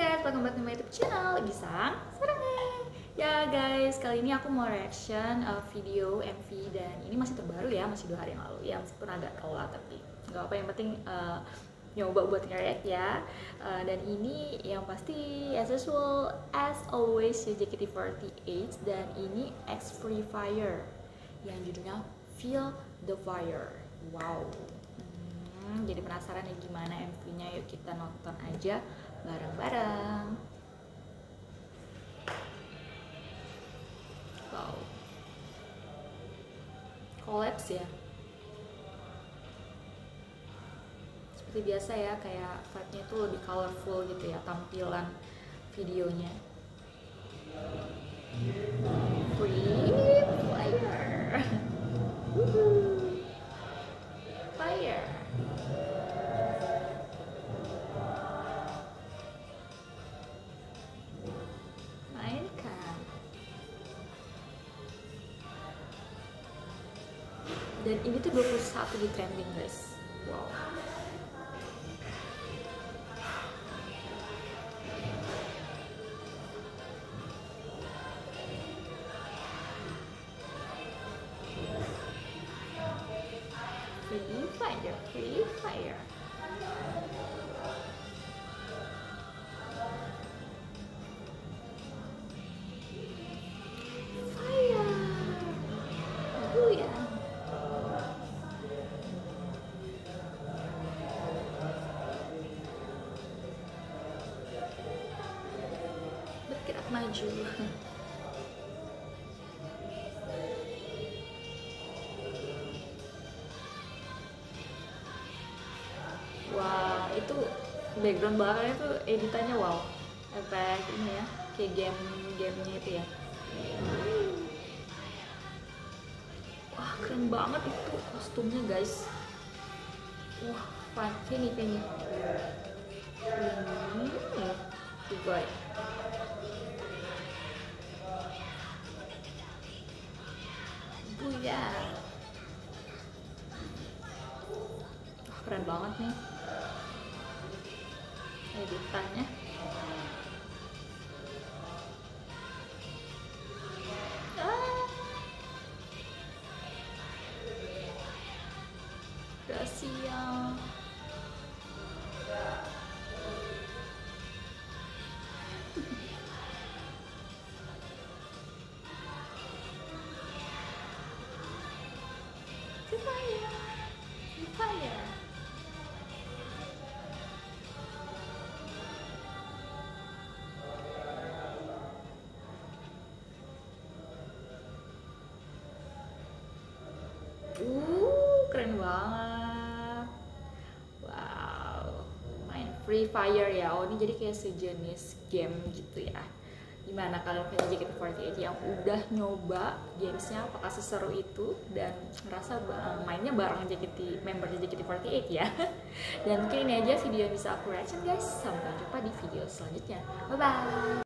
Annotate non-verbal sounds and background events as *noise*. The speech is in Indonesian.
guys, welcome back to my YouTube channel Gisang Sarangnya Ya guys, kali ini aku mau reaction uh, video MV dan ini masih terbaru ya, masih dua hari yang lalu. Ya meskipun agak telat tapi nggak apa yang penting uh, nyoba buat nge-react ya. Uh, Dan ini yang pasti as usual, as always ya JKT48 Dan ini X Free Fire yang judulnya Feel the Fire. Wow Hmm, jadi penasaran ya gimana MV-nya yuk kita nonton aja bareng-bareng. Wow. Collapse ya? Seperti biasa ya kayak vibe-nya itu lebih colorful gitu ya tampilan videonya. Free dan ini tuh 21 di trending guys wow Free Fire, Free Fire. Bergerak maju. Wah, itu background belakangnya tuh editannya wow. Efek ini ya, kayak game-gamenya itu ya. Wah, keren banget itu kostumnya, guys. Wah, fun. Sini, sini. Hmm, Buya. Wah, keren banget nih editannya ah. Uh, keren banget. Wow. Main Free Fire ya. Oh, ini jadi kayak sejenis game gitu ya. Gimana kalian punya JKT48 yang udah nyoba gamesnya apakah seseru itu dan ngerasa ba- mainnya bareng JKT member JKT48 ya. *laughs* Dan mungkin ini aja video bisa aku reaction guys. Sampai jumpa di video selanjutnya. Bye bye.